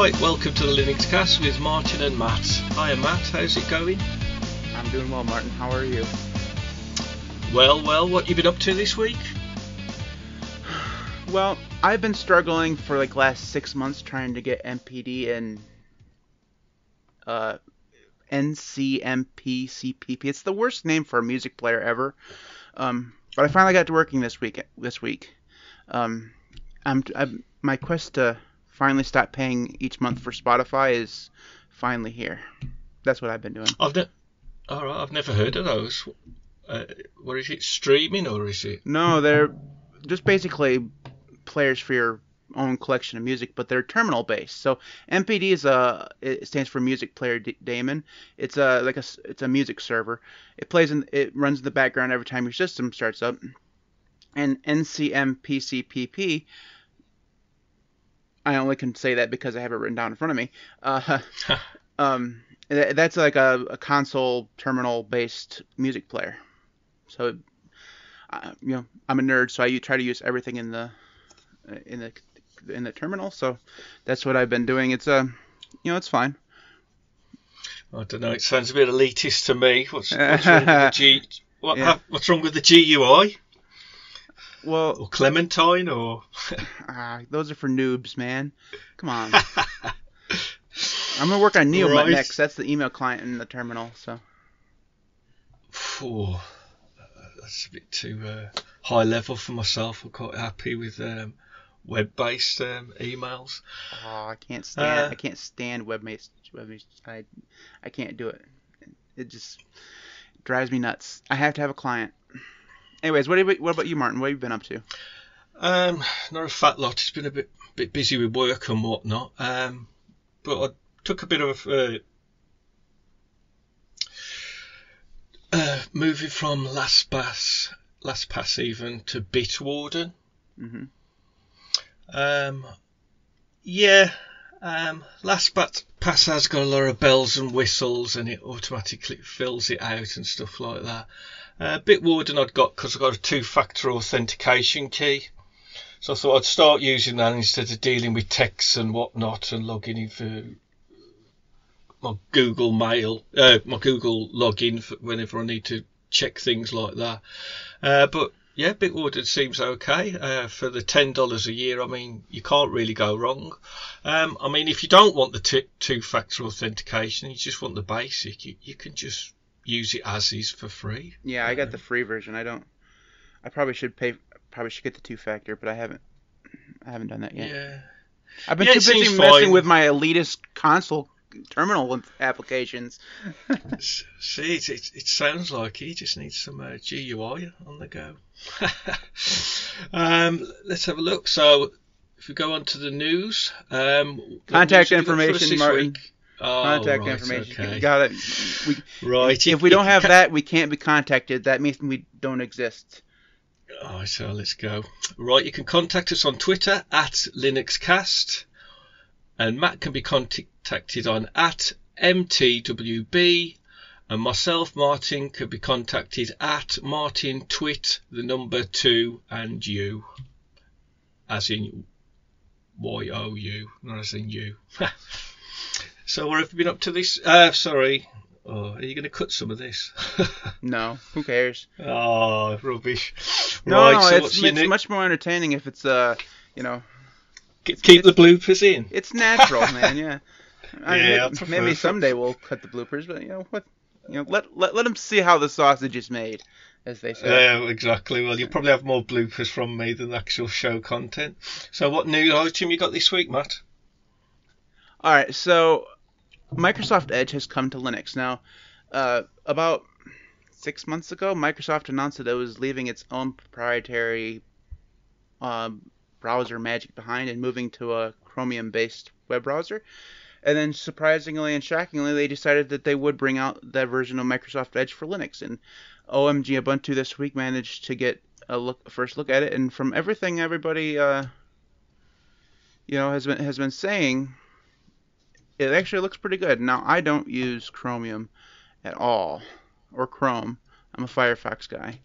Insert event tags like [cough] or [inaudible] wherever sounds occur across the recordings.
Right, welcome to the Linux Cast with Martin and Matt. Hiya Matt, how's it going? I'm doing well, Martin. How are you? Well, well, what you been up to this week? [sighs] Well, I've been struggling for like last six months trying to get MPD and uh, NCMPCPP. It's the worst name for a music player ever. Um, but I finally got to working this week. This week, um, I'm, I'm my quest to finally stop paying each month for Spotify is finally here. That's what I've been doing. I've ne- all right, I've never heard of those. Uh, what is it? Streaming or is it? No, they're just basically players for your own collection of music, but they're terminal based. So MPD is a it stands for Music Player D- Daemon. It's a like a it's a music server. It plays in it runs in the background every time your system starts up. And NCMPCPP I only can say that because I have it written down in front of me. Uh, [laughs] um, that's like a, a console terminal based music player. So, uh, you know, I'm a nerd, so I try to use everything in the in the in the terminal. So that's what I've been doing. It's a, uh, you know, it's fine. I don't know. It sounds a bit elitist to me. What's, what's wrong with the [laughs] G? What, yeah. what's wrong with the GUI? Well, or Clementine, or [laughs] ah, those are for noobs, man. Come on. [laughs] I'm gonna work on NeoMutt right. next. That's the email client in the terminal. So. Oh, that's a bit too uh, high level for myself. I'm quite happy with um, web-based um, emails. Oh, I can't stand. Uh, I can't stand web-based. Web-based. I, I can't do it. It just drives me nuts. I have to have a client. Anyways, what, you, what about you, Martin? What have you been up to? Um, not a fat lot. It's been a bit bit busy with work and whatnot. Um, but I took a bit of uh, uh, moving from LastPass, LastPass even to Bitwarden. Mm-hmm. Um, yeah, um, LastPass has got a lot of bells and whistles, and it automatically fills it out and stuff like that. Uh, Bitwarden I'd got because I've got a two-factor authentication key. So I thought I'd start using that instead of dealing with texts and whatnot and logging in for my Google Mail, uh, my Google login for whenever I need to check things like that. Uh, but yeah, Bitwarden seems okay uh, for the ten dollars a year. I mean, you can't really go wrong. Um, I mean, if you don't want the t- two-factor authentication, you just want the basic, you, you can just use it as is for free. Yeah, I got the free version. I don't. I probably should pay. Probably should get the two factor, but I haven't. I haven't done that yet. Yeah. I've been yeah, too busy messing with my elitist console terminal applications. [laughs] See, it, it, it, sounds like he just needs some uh, GUI on the go. [laughs] um, let's have a look. So, if we go on to the news, um, contact information, Martin. Week? Oh, contact right, information. Okay. got it. We, right. If we don't have that, we can't be contacted. That means we don't exist. Oh, so let's go. Right, you can contact us on Twitter at LinuxCast, and Matt can be contacted on at MTWB, and myself, Martin, can be contacted at Martin Twit, the number two, and you, as in Y O U, not as in you. [laughs] So what have you been up to this? Uh, sorry. Oh, are you going to cut some of this? [laughs] no. Who cares? Oh, rubbish. No, right, no, so it's, it's much more entertaining if it's uh, you know. Keep, keep the bloopers in. [laughs] It's natural, man. Yeah. [laughs] I yeah. Maybe someday we'll cut the bloopers, but you know what? You know, let let let them see how the sausage is made, as they say. Yeah, exactly. Well, you'll probably have more bloopers from me than actual show content. So, what new item you got this week, Matt? All right, so Microsoft Edge has come to Linux. Now, uh, about six months ago, Microsoft announced that it was leaving its own proprietary uh, browser Magic behind and moving to a Chromium based web browser. And then, surprisingly and shockingly, they decided that they would bring out that version of Microsoft Edge for Linux. And OMG Ubuntu this week managed to get a look, a first look at it. And from everything everybody, uh, you know, has been has been saying, it actually looks pretty good. Now, I don't use Chromium at all, or Chrome. I'm a Firefox guy.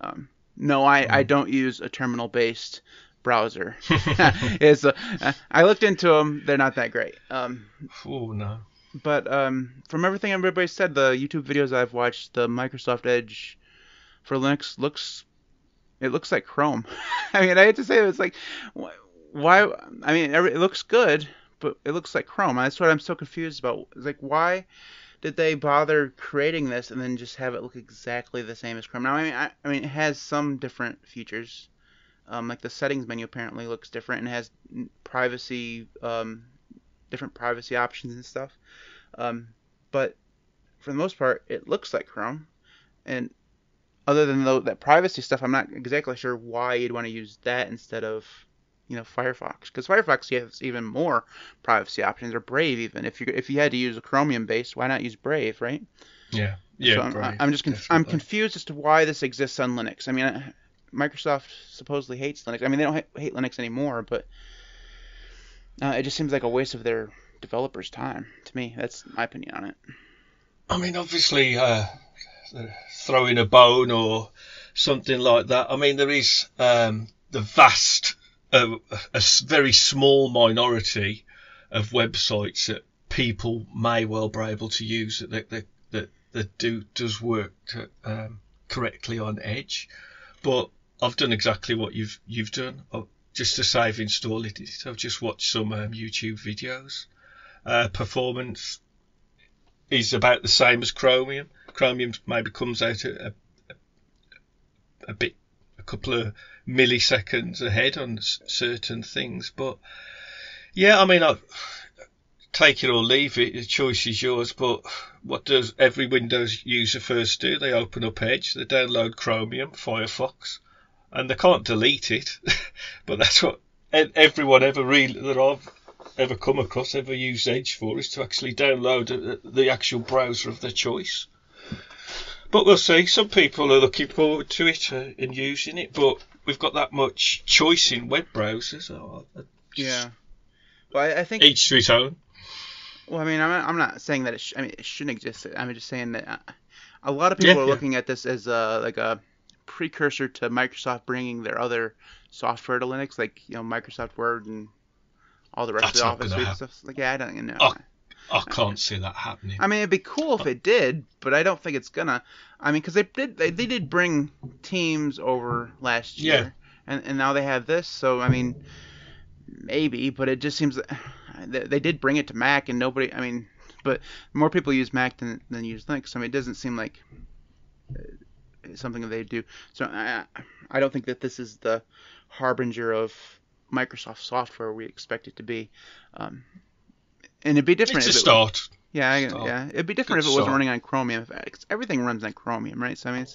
Um, no, I, I hmm. don't use a terminal-based browser. [laughs] [laughs] is uh, I looked into them; they're not that great. Um, oh no. But um, from everything everybody said, the YouTube videos I've watched, the Microsoft Edge for Linux looks it looks like Chrome. [laughs] I mean, I hate to say it, it's like why? I mean, it looks good, but it looks like Chrome. That's what I'm so confused about. It's like why did they bother creating this and then just have it look exactly the same as Chrome? Now, I mean, I, I mean, it has some different features. Um, like the settings menu apparently looks different and has privacy, um, different privacy options and stuff. Um, but for the most part, it looks like Chrome. And other than that privacy stuff, I'm not exactly sure why you'd want to use that instead of you know Firefox. Because Firefox has even more privacy options. Or Brave even. If you if you had to use a Chromium based why not use Brave right? Yeah. Yeah so I'm, I'm just conf- I'm confused as to why this exists on Linux. I mean Microsoft supposedly hates Linux. I mean they don't ha- hate Linux anymore but uh, it just seems like a waste of their developers time to me. That's my opinion on it. I mean obviously uh, throwing a bone or something like that. I mean there is um, the vast a, a very small minority of websites that people may well be able to use that that that, that do does work to, um, correctly on Edge, but I've done exactly what you've you've done. I've, just to save installing it, I've just watched some um, YouTube videos. Uh, performance is about the same as Chromium. Chromium maybe comes out a, a, a bit couple of milliseconds ahead on certain things. But yeah, I mean, I take it or leave it. The choice is yours. But what does every Windows user first do? They open up Edge, they download Chromium, Firefox, and they can't delete it. [laughs] but that's what everyone ever really that I've ever come across ever used Edge for is to actually download uh, the actual browser of their choice. But we'll see. Some people are looking forward to it uh, and using it, but we've got that much choice in web browsers. yeah. Well, I, I, think each to its own. Well, I mean, I'm, I'm not saying that it. Sh- I mean, it shouldn't exist. I'm just saying that uh, a lot of people yeah, are looking at this as a like a precursor to Microsoft bringing their other software to Linux, like you know Microsoft Word and all the rest That's of the Office suite stuff. Like, yeah, I don't even know. Oh, I can't see that happening. I mean, it'd be cool if it did, but I don't think it's gonna. I mean, because they did they, they did bring Teams over last year, yeah. and and now they have this. So I mean, maybe, but it just seems they, they did bring it to Mac, and nobody. I mean, but more people use Mac than than use Linux. I mean, it doesn't seem like uh, something that they do. So I I don't think that this is the harbinger of Microsoft software we expect it to be. Um, and it'd be different. It's a start. yeah, I, yeah. It'd be different Good if it wasn't running on Chromium. Everything runs on Chromium, right? So I mean,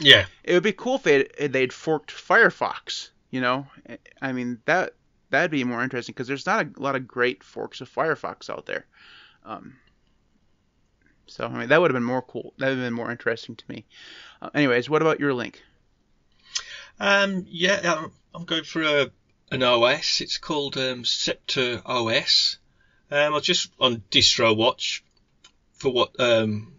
yeah. It would be cool if they they'd forked Firefox. You know, I mean that that'd be more interesting because there's not a lot of great forks of Firefox out there. Um, so I mean that would have been more cool. That would have been more interesting to me. Uh, anyways, what about your link? Um, yeah, I'm going for a an OS. It's called um, Septor OS. Um, I just on DistroWatch for what um,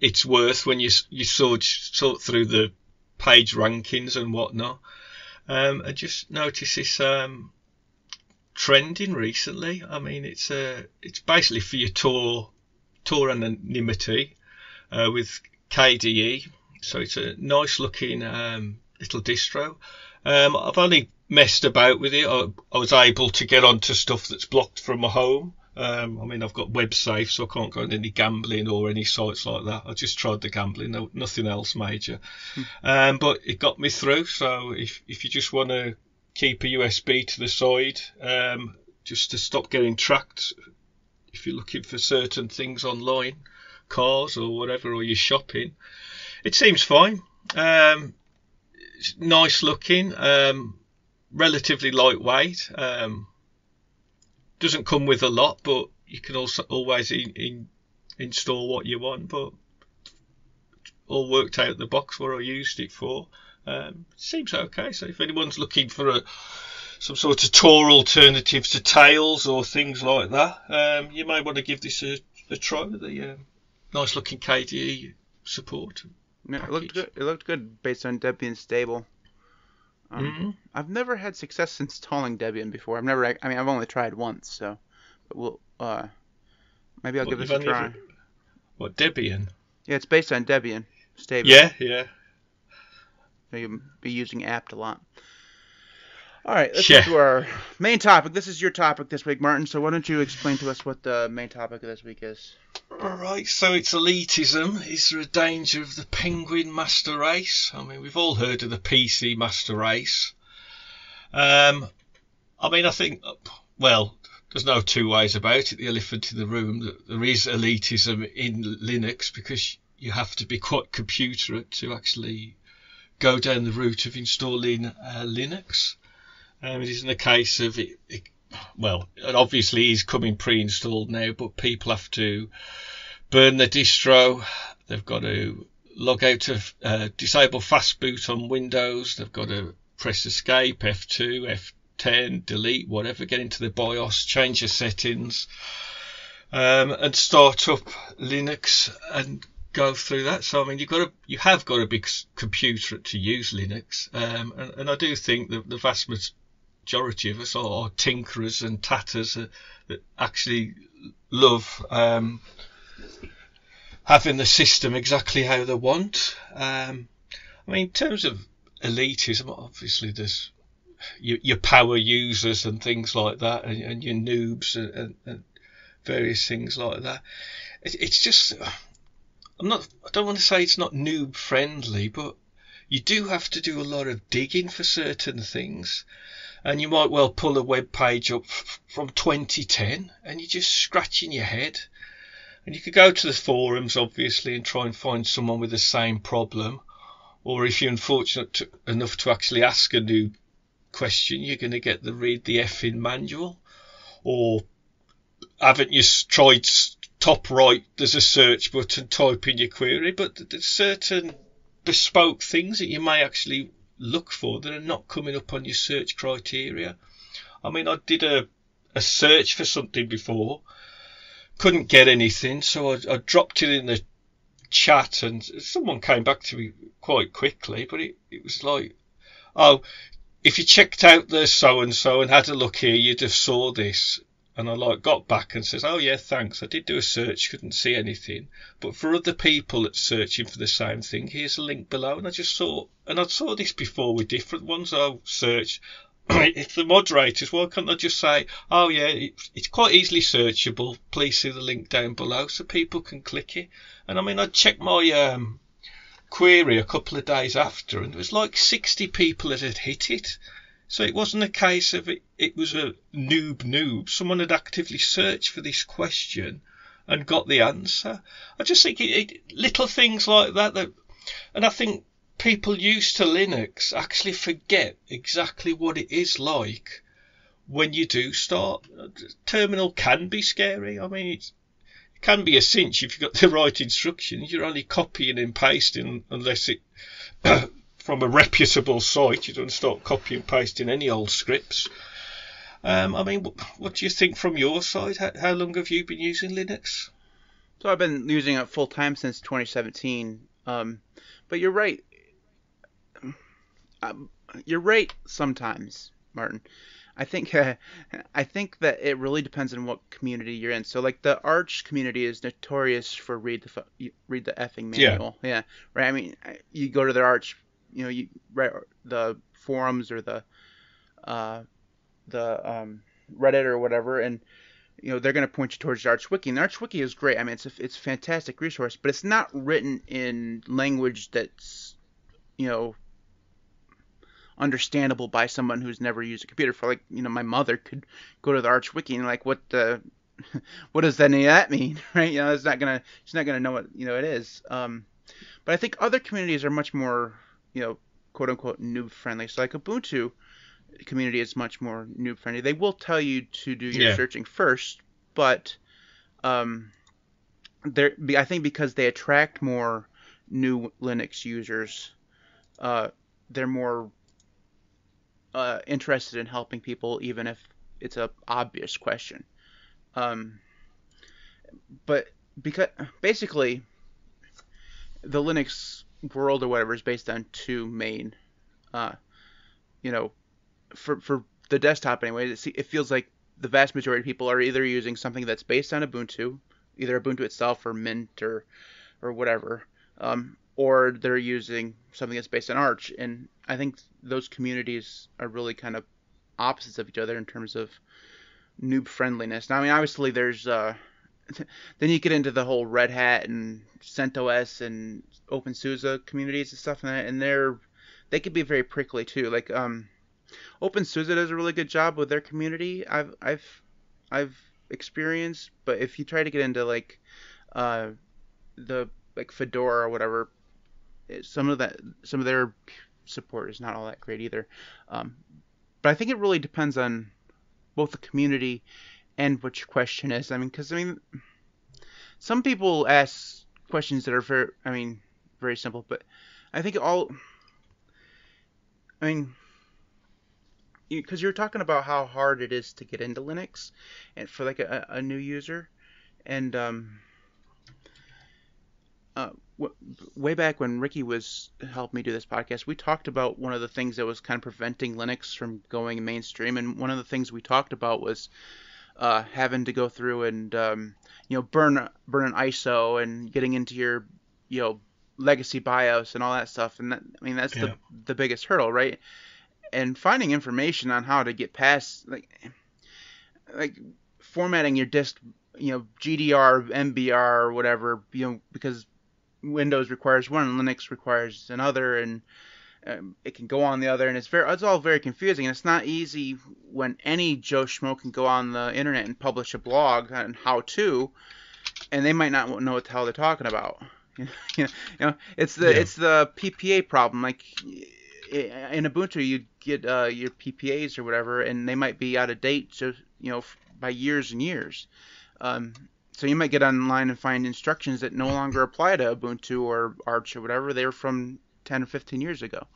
it's worth when you you sort sort through the page rankings and whatnot. Um, I just noticed this um, trending recently. I mean, it's uh, it's basically for your Tor anonymity uh, with KDE. So it's a nice looking um, little distro. Um, I've only messed about with it. I, I, was able to get onto stuff that's blocked from my home. Um, I mean, I've got web WebSafe, so I can't go on any gambling or any sites like that. I just tried the gambling, no, nothing else major. Hmm. Um, but it got me through. So if if you just want to keep a USB to the side, um, just to stop getting tracked, if you're looking for certain things online, cars or whatever, or you're shopping, it seems fine. Um, nice looking. Um, relatively lightweight. Um, doesn't come with a lot, but you can also always in, in, install what you want. But all worked out the box where I used it for. Um, seems okay. So if anyone's looking for a some sort of Tor alternative to Tails or things like that, um, you may want to give this a, a try with the um, nice looking KDE support. Yeah, it looked good. It looked good based on Debian stable. Um, Mhm. I've never had success since installing Debian before. I've never. I mean, I've only tried once, so. But we'll. Uh, maybe I'll What, give this a try. ever- What Debian? Yeah, it's based on Debian. Stable. Yeah, yeah. So you'll be using apt a lot. All right, let's Yeah. get to our main topic. This is your topic this week, Martin. So why don't you explain to us what the main topic of this week is? All right, so it's elitism. Is there a danger of the penguin master race? I mean, we've all heard of the PC master race. Um, I mean, I think, well, there's no two ways about it. The elephant in the room, that there is elitism in Linux because you have to be quite computerate to actually go down the route of installing uh, Linux. Um, it isn't a case of it, it well, obviously is coming pre-installed now, but people have to burn the distro. They've got to log out of uh, disable fast boot on Windows. They've got to press escape, F2, F10, delete, whatever, get into the BIOS, change your settings, um, and start up Linux and go through that. So I mean, you've got to, you have got to c- computer to use Linux, um, and, and I do think that the vast majority of us are, are tinkerers and tatters uh, that actually love um, having the system exactly how they want. Um, I mean, in terms of elitism, obviously there's your, your power users and things like that, and, and your noobs and, and, and various things like that. It, it's just, I'm not, I don't want to say it's not noob friendly, but you do have to do a lot of digging for certain things. And you might well pull a web page up from 2010 and you're just scratching your head. And you could go to the forums, obviously, and try and find someone with the same problem. Or if you're unfortunate to, enough to actually ask a new question, you're going to get the read the effing manual. Or haven't you tried top right? There's a search button, type in your query, but there's certain bespoke things that you may actually look for that are not coming up on your search criteria. I mean, I did a, a search for something before, couldn't get anything, so I, I dropped it in the chat, and someone came back to me quite quickly, but it, it was like, oh, if you checked out the so and so and had a look here, you'd have saw this. And I like got back and says, oh yeah, thanks. I did do a search, couldn't see anything. But for other people that's searching for the same thing, here's a link below. And I just saw, and I saw this before with different ones. I'll search. [coughs] if the moderators, why can't I just say, oh yeah, it's, it's quite easily searchable. Please see the link down below so people can click it. And I mean, I checked my um, query a couple of days after, and it was like 60 people that had hit it. So it wasn't a case of it, it was a noob noob. Someone had actively searched for this question and got the answer. I just think it, it, little things like that, that, and I think people used to Linux actually forget exactly what it is like when you do start. Terminal can be scary. I mean, it can be a cinch if you've got the [laughs] right instructions. You're only copying and pasting unless it [clears throat] from a reputable site. You don't start copying and pasting any old scripts. Um, I mean, what, what do you think from your side? How, how long have you been using Linux? So I've been using it full time since 2017. Um, but you're right. Um, you're right sometimes, Martin. I think uh, I think that it really depends on what community you're in. So like the Arch community is notorious for read the read the effing Yeah. manual. Yeah. Right. I mean, you go to the Arch, you know, you the forums or the uh, the um, Reddit or whatever, and you know they're going to point you towards the Arch Wiki. And the Arch Wiki is great. I mean, it's a, it's a fantastic resource, but it's not written in language that's you know understandable by someone who's never used a computer. For like you know, my mother could go to the Arch Wiki and like, what the [laughs] what does any of that mean, [laughs] right? You know, it's not gonna she's not gonna know what you know it is. Um, but I think other communities are much more you know quote unquote noob friendly. So like Ubuntu community is much more noob friendly. They will tell you to do your Yeah. searching first, but um, they're I think because they attract more new Linux users, uh, they're more uh, interested in helping people, even if it's a obvious question. Um, but because basically, the Linux world or whatever is based on two main, uh, you know, for for the desktop anyway, it, it feels like the vast majority of people are either using something that's based on Ubuntu, either Ubuntu itself or Mint or or whatever, um, or they're using something that's based on Arch. And I think those communities are really kind of opposites of each other in terms of noob friendliness. Now, I mean, obviously, there's uh, [laughs] then you get into the whole Red Hat and CentOS and OpenSUSE communities and stuff, and they're they could be very prickly too. Like um, OpenSUSE does a really good job with their community. I've I've I've experienced, but if you try to get into like uh, the like Fedora or whatever, some of that some of their support is not all that great either. Um, but I think it really depends on both the community and what your question is. I mean, because I mean, some people ask questions that are very, I mean, very simple, but I think all, I mean, because you, are talking about how hard it is to get into Linux, and for like a, a new user, and um, uh, w- way back when Ricky was helped me do this podcast, we talked about one of the things that was kind of preventing Linux from going mainstream, and one of the things we talked about was uh, having to go through and um, you know burn burn an ISO and getting into your you know legacy BIOS and all that stuff, and that, I mean that's yeah. the the biggest hurdle, right? And finding information on how to get past like like formatting your disk, you know GDR, MBR, or whatever, you know because Windows requires one and Linux requires another, and um, it can go on the other, and it's very it's all very confusing. And it's not easy when any Joe Schmo can go on the internet and publish a blog on how to, and they might not know what the hell they're talking about. [laughs] you know, it's the yeah. it's the PPA problem. Like in Ubuntu, you get uh, your PPAs or whatever, and they might be out of date, just you know, by years and years. Um, so you might get online and find instructions that no longer apply to Ubuntu or Arch or whatever. They were from 10 or 15 years ago.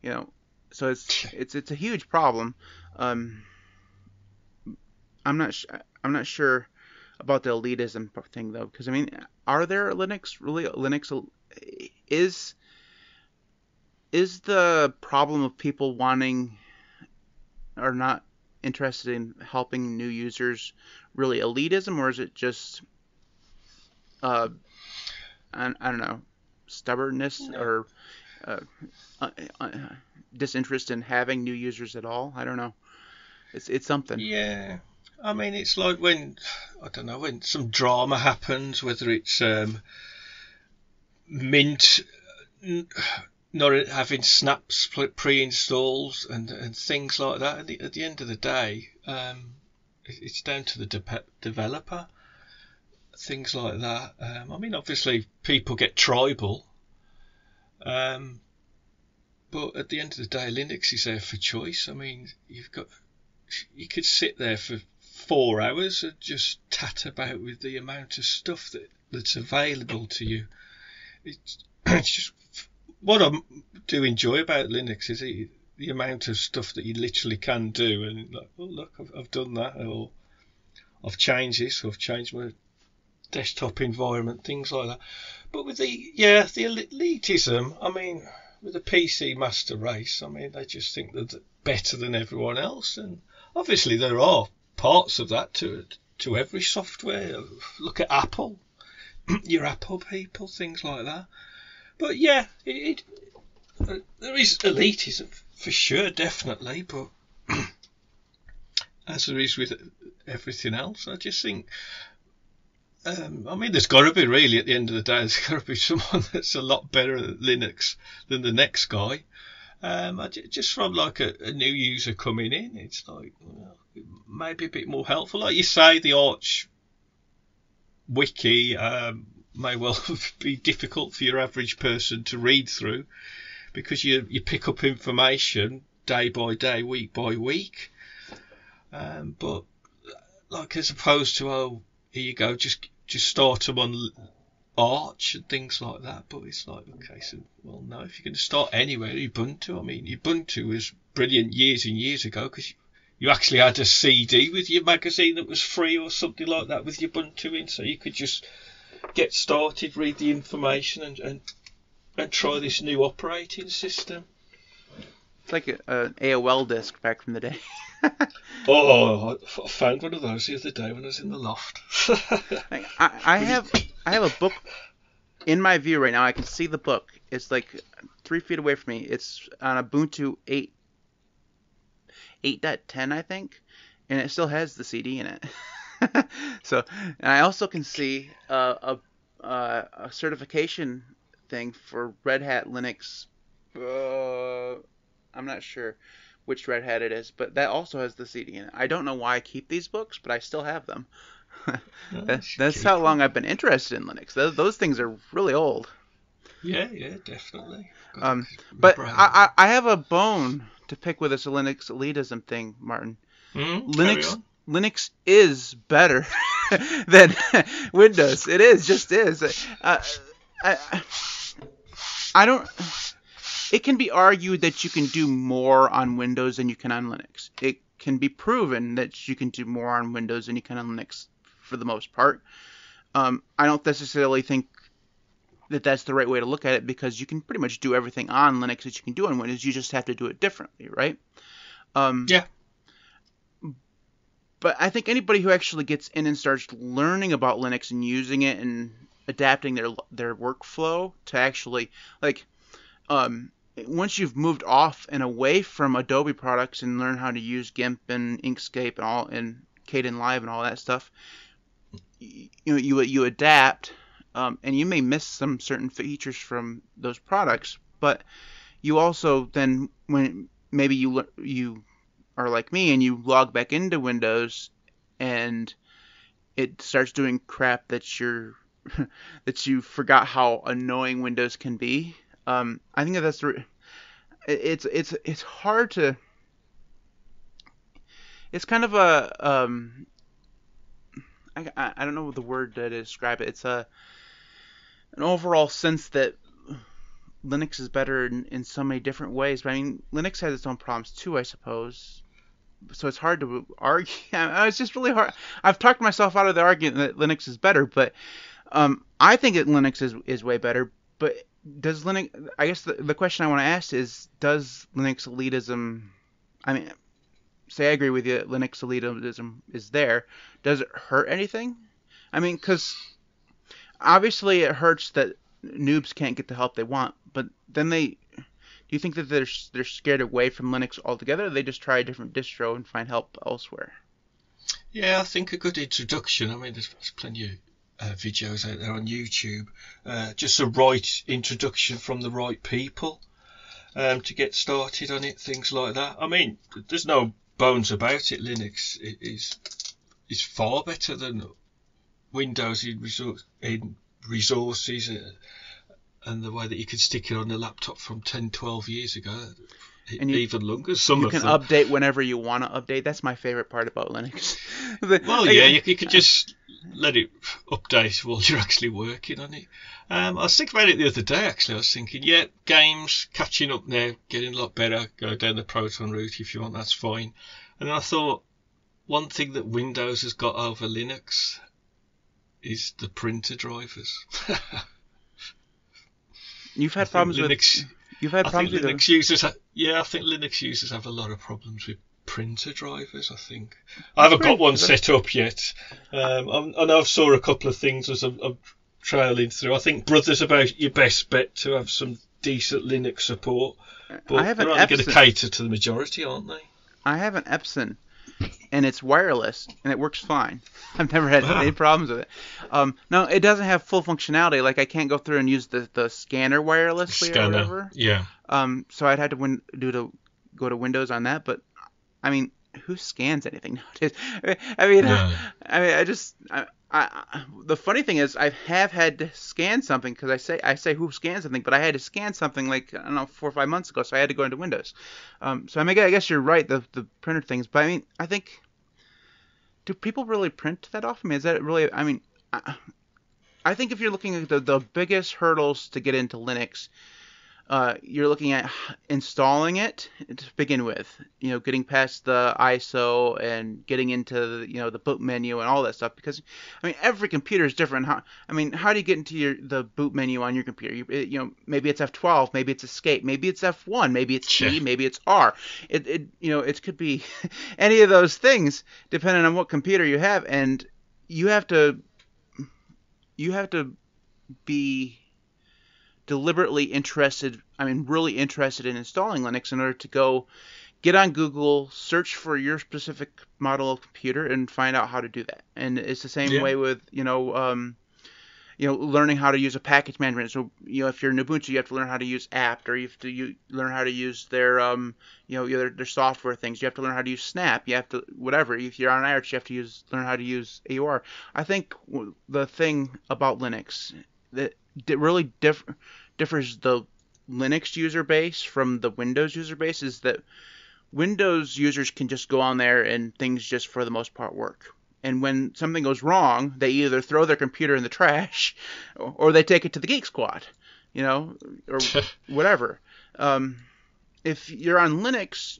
You know, so it's [laughs] it's it's a huge problem. Um, I'm not sh- I'm not sure about the elitism thing though, because I mean, are there Linux really Linux is is the problem of people wanting or not interested in helping new users really elitism, or is it just uh, I, I don't know stubbornness no. or uh, uh, uh, disinterest in having new users at all? I don't know. It's it's something. Yeah. I mean, it's like when I don't know when some drama happens, whether it's um, Mint not having snaps pre-installed and and things like that. At the, at the end of the day, um, it's down to the de- developer. Things like that. Um, I mean, obviously, people get tribal, um, but at the end of the day, Linux is there for choice. I mean, you've got you could sit there for four hours and just tat about with the amount of stuff that, that's available to you. It's, [clears throat] it's just what I do enjoy about Linux is it, the amount of stuff that you literally can do, and like, oh look, I've, I've done that, or I've changed this, or I've changed my desktop environment, things like that. But with the yeah, the elitism, I mean, with the PC master race, I mean, they just think they're better than everyone else, and obviously there are parts of that to to every software. Look at Apple, [clears throat] your Apple people, things like that. But yeah, it, it uh, there is elitism for sure, definitely, but [clears throat] as there is with everything else, I just think. Um, I mean, there's got to be really at the end of the day. [laughs] There's got to be someone [laughs] that's a lot better at Linux than the next guy. Um, just from like a, a, new user coming in, it's like well, maybe a bit more helpful. Like you say, the Arch wiki um, may well [laughs] be difficult for your average person to read through because you you pick up information day by day, week by week. Um, but like as opposed to oh here you go, just just start them on Arch and things like that. But it's like okay, so well no, if you're going to start anywhere, Ubuntu. I mean, Ubuntu was brilliant years and years ago because you, you actually had a CD with your magazine that was free or something like that with Ubuntu in, so you could just get started, read the information, and and, and try this new operating system. It's like a, an AOL disk back from the day. [laughs] oh, I found one of those the other day when I was in the loft. [laughs] I, I I have I have a book in my view right now. I can see the book. It's like three feet away from me. It's on Ubuntu 8 8.10, I think, and it still has the CD in it. [laughs] so, and I also can see uh, a uh, a certification thing for Red Hat Linux. Uh, I'm not sure which Red Hat it is, but that also has the CD in it. I don't know why I keep these books, but I still have them. That, that's how long I've been interested in Linux. Those, those things are really old. Yeah, yeah, definitely. Um, but I, I, I have a bone to pick with this Linux elitism thing, Martin. Mm, Linux Linux is better [laughs] than [laughs] Windows. It is, just is. Uh, I, I don't. It can be argued that you can do more on Windows than you can on Linux. It can be proven that you can do more on Windows than you can on Linux for the most part. Um, I don't necessarily think that that's the right way to look at it because you can pretty much do everything on Linux that you can do on Windows. You just have to do it differently, right? Um, yeah. But I think anybody who actually gets in and starts learning about Linux and using it and adapting their their workflow to actually like um, once you've moved off and away from Adobe products and learn how to use GIMP and Inkscape and all and Kdenlive and all that stuff, you you you adapt, um, and you may miss some certain features from those products, but you also then when maybe you you are like me and you log back into Windows and it starts doing crap that you're [laughs] that you forgot how annoying Windows can be. Um, I think that that's it's it's it's hard to it's kind of a um, I, I don't know the word to describe it. It's a an overall sense that Linux is better in, in so many different ways. But I mean, Linux has its own problems too, I suppose. So it's hard to argue. [laughs] It's just really hard. I've talked myself out of the argument that Linux is better, but um, I think that Linux is is way better. But does Linux? I guess the, the question I want to ask is, does Linux elitism? I mean, say I agree with you, Linux elitism is there. Does it hurt anything? I mean, because obviously it hurts that noobs can't get the help they want, but then they. Do you think that they're they're scared away from Linux altogether? They just try a different distro and find help elsewhere. Yeah, I think a good introduction. I mean, there's, there's plenty of uh, videos out there on YouTube. Uh, just a right introduction from the right people um, to get started on it. Things like that. I mean, there's no bones about it. Linux is is far better than Windows in, resource, in resources uh, and the way that you could stick it on the laptop from 10, 12 years ago. And you, even longer. Some you can them. update whenever you want to update. That's my favorite part about Linux. [laughs] well, yeah, you, you could [laughs] just let it update while you're actually working on it. Um, I was thinking about it the other day. Actually, I was thinking, yeah, games catching up now, getting a lot better. Go down the Proton route if you want. That's fine. And I thought one thing that Windows has got over Linux is the printer drivers. You've had problems [laughs] Linux, with you've had I problems think with Linux users. Ha- yeah, I think Linux users have a lot of problems with printer drivers. I think I haven't got one set up yet. Um, I'm, I know I've saw a couple of things as I'm, I'm trailing through. I think Brother's about your best bet to have some decent Linux support, but I have they're only going to cater to the majority, aren't they? I have an Epson, and it's wireless, and it works fine. [laughs] I've never had Wow. any problems with it. Um, no, it doesn't have full functionality. Like I can't go through and use the, the scanner wirelessly or whatever. Yeah. Um, so I'd had to win, do to go to Windows on that. But I mean, who scans anything [laughs] nowadays? I mean, No. I mean, I just, I, I, the funny thing is, I have had to scan something because I say, I say who scans something, but I had to scan something like I don't know four or five months ago, so I had to go into Windows. Um, so I mean, I guess you're right, the the printer things, but I mean, I think, do people really print that often? I mean, is that really? I mean, I, I think if you're looking at the the biggest hurdles to get into Linux, uh, you're looking at installing it to begin with, you know, getting past the ISO and getting into the, you know the boot menu and all that stuff. Because I mean, every computer is different. How I mean, how do you get into your the boot menu on your computer? You, you know, maybe it's F12, maybe it's Escape, maybe it's F1, maybe it's T, maybe it's R. It, it you know, it could be [laughs] any of those things depending on what computer you have, and you have to you have to be deliberately interested, I mean, really interested in installing Linux in order to go get on Google, search for your specific model of computer, and find out how to do that. And it's the same yeah. way with, you know, um, you know, learning how to use a package management. So, you know, if you're in Ubuntu, you have to learn how to use apt, or you have to you learn how to use their, um, you know, their, their software things. You have to learn how to use Snap. You have to whatever. If you're on Arch, you have to use learn how to use AUR. I think the thing about Linux that really diff- differs the Linux user base from the Windows user base is that Windows users can just go on there and things just for the most part work. And when something goes wrong, they either throw their computer in the trash [laughs] or they take it to the Geek Squad, you know, or [laughs] whatever. Um, if you're on Linux,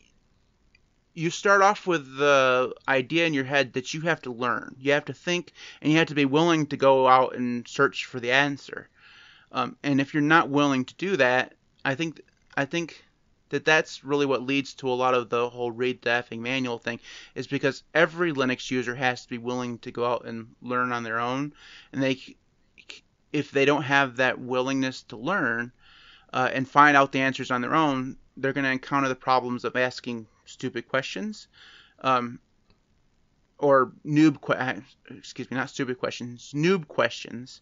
you start off with the idea in your head that you have to learn. You have to think and you have to be willing to go out and search for the answer. Um, and if you're not willing to do that, I think I think that that's really what leads to a lot of the whole read the effing manual thing is because every Linux user has to be willing to go out and learn on their own, and they if they don't have that willingness to learn uh, and find out the answers on their own, they're going to encounter the problems of asking stupid questions. Um, or noob que- excuse me not stupid questions noob questions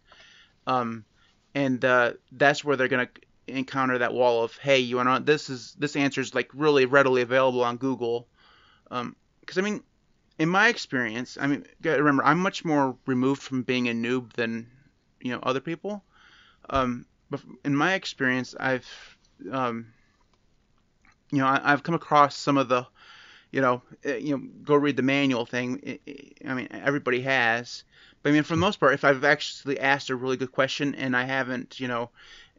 um, and uh, that's where they're gonna encounter that wall of hey you want this is this answer is like really readily available on Google. Because um, I mean in my experience I mean remember I'm much more removed from being a noob than you know other people. Um, but in my experience I've um, you know I, have come across some of the you know eh, you know go read the manual thing I mean everybody has but I mean, for the most part, if I've actually asked a really good question and I haven't, you know,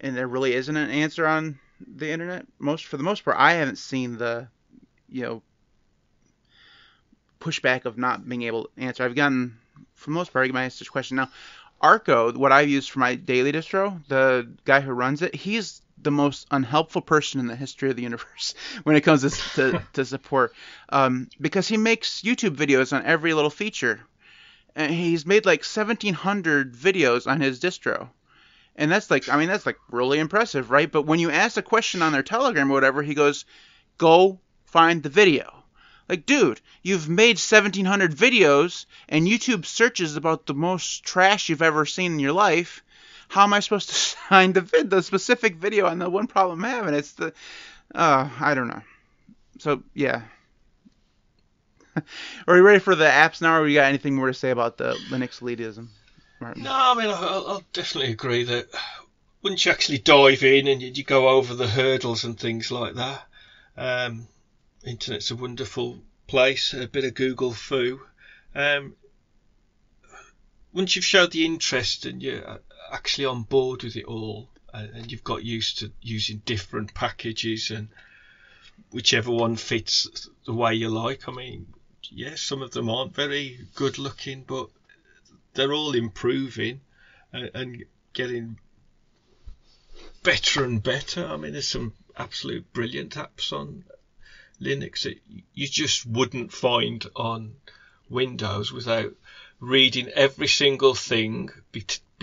and there really isn't an answer on the internet, most for the most part, I haven't seen the, you know, pushback of not being able to answer. I've gotten, for the most part, I get my answer question now. Arco, what I use for my daily distro, the guy who runs it, he's the most unhelpful person in the history of the universe [laughs] when it comes to, to, to support um, because he makes YouTube videos on every little feature and he's made like 1700 videos on his distro. And that's like i mean that's like really impressive right? But when you ask a question on their telegram or whatever he goes go find the video. Like dude you've made 1700 videos and youtube searches about the most trash you've ever seen in your life. How am i supposed to [laughs] find the vid the specific video on the one problem i'm having? It's the uh i don't know. So yeah [laughs] Are you ready for the apps now, or you got anything more to say about the Linux elitism? Martin? No, I mean, I'll, I'll, definitely agree that once you actually dive in and you, go over the hurdles and things like that, um, internet's a wonderful place, a bit of Google fu. Um, once you've showed the interest and you're actually on board with it all, and you've got used to using different packages and whichever one fits the way you like. I mean, yes, some of them aren't very good looking, but they're all improving and, and getting better and better. I mean, there's some absolute brilliant apps on Linux that you just wouldn't find on Windows without reading every single thing,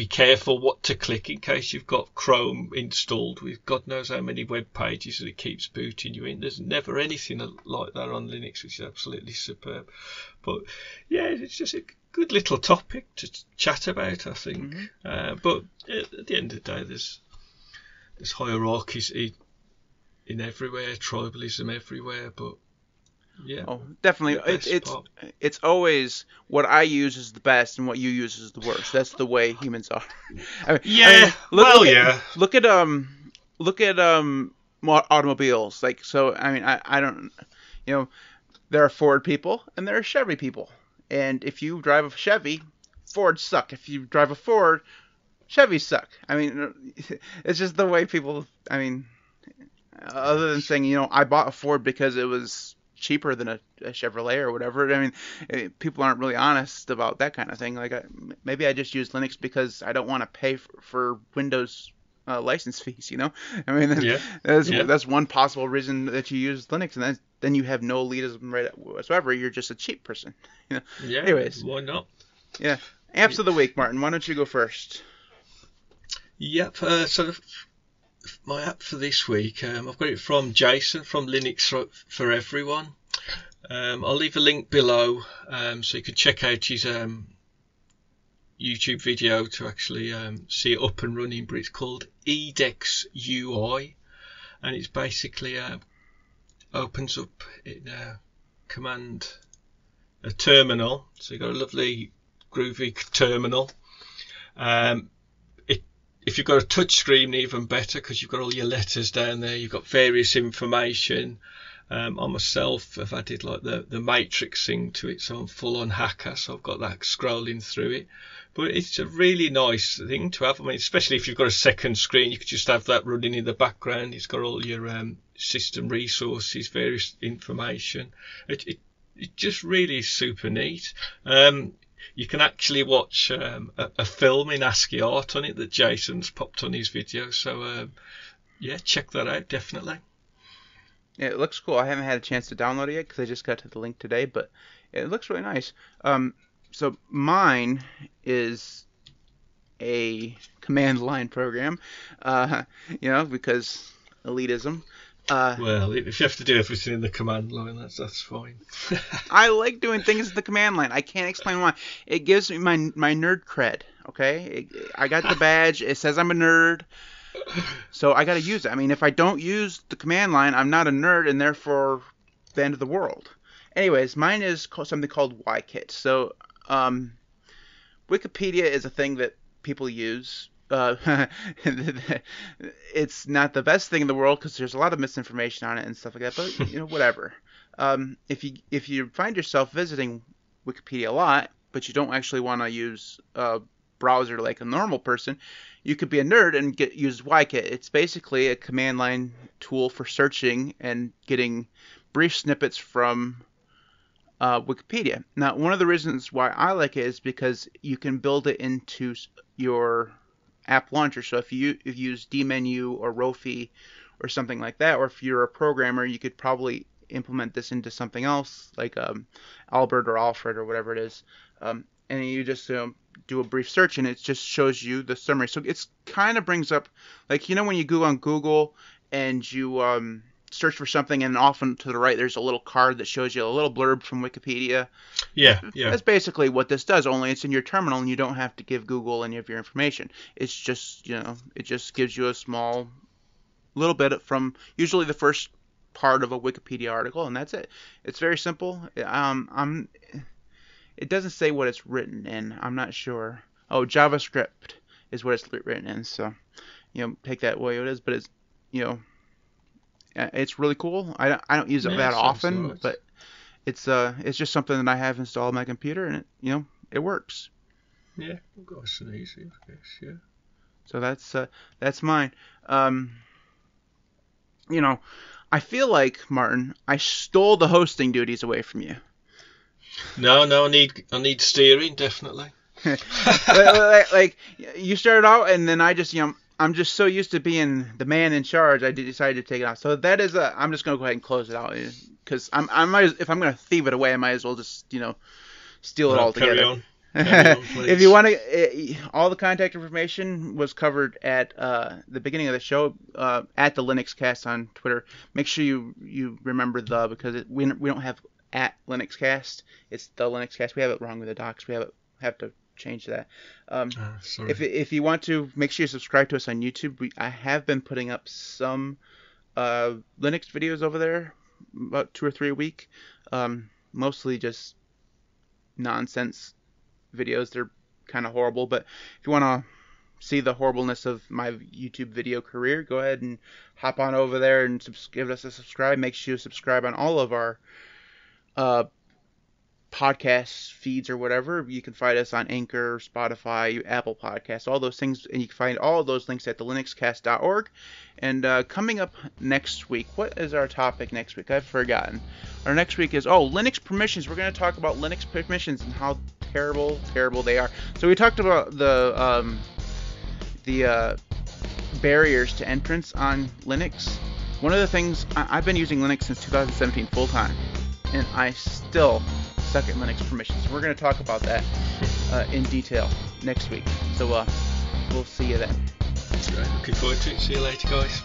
be careful what to click in case you've got Chrome installed with God knows how many web pages that it keeps booting you in. There's never anything like that on Linux, which is absolutely superb. But yeah, it's just a good little topic to chat about, I think. Mm-hmm. Uh, but at the end of the day, there's there's hierarchies in, in everywhere, tribalism everywhere, but yeah. Oh, definitely. It, it's it's always what I use is the best and what you use is the worst. That's the way humans are. [laughs] I mean, yeah. I mean, look, well, look yeah. At, look at um, look at um, automobiles. Like so, I mean, I I don't, you know, there are Ford people and there are Chevy people, and if you drive a Chevy, Ford suck. If you drive a Ford, Chevy suck. I mean, [laughs] it's just the way people. I mean, other than saying, you know, I bought a Ford because it was cheaper than a, a Chevrolet or whatever. I mean, eh, people aren't really honest about that kind of thing. Like, I, maybe I just use Linux because I don't want to pay for, for Windows uh, license [laughs] fees. You know, I mean, Yeah, that's yeah. that's one possible reason that you use Linux, and then then you have no elitism right whatsoever. You're just a cheap person. [laughs] Yeah. Anyways. why not? Yeah. Apps of the week, Martin. Why don't you go first? Yep. Uh, so my app for this week, um, I've got it from Jason from Linux for, Everyone. Um, I'll leave a link below um, so you can check out his um, YouTube video to actually um, see it up and running. But it's called eDEX-UI, and it's basically uh, opens up in a command a terminal. So you've got a lovely groovy terminal. Um, if you've got a touch screen, even better because you've got all your letters down there. You've got various information. Um, I myself have added like the, the matrix thing to it, so I'm full on hacker, so I've got that scrolling through it. But it's a really nice thing to have. I mean, especially if you've got a second screen, you could just have that running in the background. It's got all your um, system resources, various information. It, it, it just really is super neat. Um, you can actually watch um, a, a film in ASCII art on it that Jason's popped on his video. So um, yeah, check that out definitely. Yeah, it looks cool. I haven't had a chance to download it yet because I just got to the link today, but it looks really nice. Um, so mine is a command line program, uh, [laughs] you know, because elitism. Uh, Well, if you have to do everything in the command line, that's that's fine. [laughs] I like doing things in the command line. I can't explain why. It gives me my my nerd cred. Okay, it, I got the badge. It says I'm a nerd, so I got to use it. I mean, if I don't use the command line, I'm not a nerd, and therefore the end of the world. Anyways, mine is called, something called wikit. So, um, Wikipedia is a thing that people use. Uh, [laughs] it's not the best thing in the world because there's a lot of misinformation on it and stuff like that. But [laughs] you know, whatever. Um, if you if you find yourself visiting Wikipedia a lot, but you don't actually want to use a browser like a normal person, you could be a nerd and get use wikit. It's basically a command line tool for searching and getting brief snippets from uh, Wikipedia. Now, one of the reasons why I like it is because you can build it into your app launcher. So if you if you use dmenu or Rofi or something like that, or if you're a programmer, you could probably implement this into something else like um, Albert or Alfred or whatever it is. Um, and you just um, do a brief search and it just shows you the summary. So it's kind of brings up like you know when you go on Google and you um, search for something and often to the right there's a little card that shows you a little blurb from Wikipedia. Yeah, yeah, That's basically what this does, only it's in your terminal and you don't have to give Google any of your information. It's just, you know, it just gives you a small little bit from usually the first part of a Wikipedia article and that's it. It's very simple. Um, I'm it doesn't say what it's written in. I'm not sure. Oh, JavaScript is what it's written in. So, you know, take that way it is, but it's, you know, it's really cool. I don't, I don't use it Yeah, that often, but it's uh it's just something that I have installed on my computer and it, you know, it works. yeah. Nice and easy, I guess. Yeah. So that's uh, that's mine. Um, you know, I feel like Martin, I stole the hosting duties away from you. No, no, I need I need steering definitely. [laughs] like- like, you started out, and then I just you know I'm just so used to being the man in charge. I decided to take it out. So that is a. I'm just gonna go ahead and close it out because I'm I might if I'm gonna thieve it away, I might as well just you know steal it Well, all together. [laughs] if you want to, all the contact information was covered at uh, the beginning of the show uh, at the Linux Cast on Twitter. Make sure you you remember the because it, we we don't have at Linux Cast. It's the Linux Cast. We have it wrong with the docs. We have it, have to change that. Um, sorry. if if you want to, make sure you subscribe to us on YouTube. We I have been putting up some uh, Linux videos over there, about two or three a week. Um, mostly just nonsense videos. They're kind of horrible, but if you want to see the horribleness of my YouTube video career, go ahead and hop on over there and subs- give us a subscribe. Make sure you subscribe on all of our uh, podcast feeds or whatever. You can find us on Anchor, Spotify, Apple Podcasts, all those things, and you can find all those links at the linuxcast.org. And uh, coming up next week, what is our topic next week? I've forgotten. Our next week is oh Linux permissions. We're going to talk about Linux permissions and how terrible, terrible they are. So we talked about the um, the uh, barriers to entrance on Linux. One of the things I've been using Linux since 2017 full time, and I still suck at Linux permissions. We're going to talk about that uh, in detail next week. So uh, we'll see you then. That's great. Looking forward to it. See you later, guys.